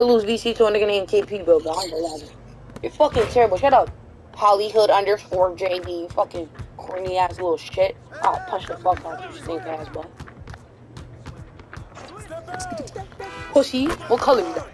lose VC to a nigga named KP, bro, but I'm gonna. You're fucking terrible. Shut up. Hollyhood underscore JD, you fucking corny ass little shit. I'll punch the fuck out you, stink ass, bro. Pussy, what color you got?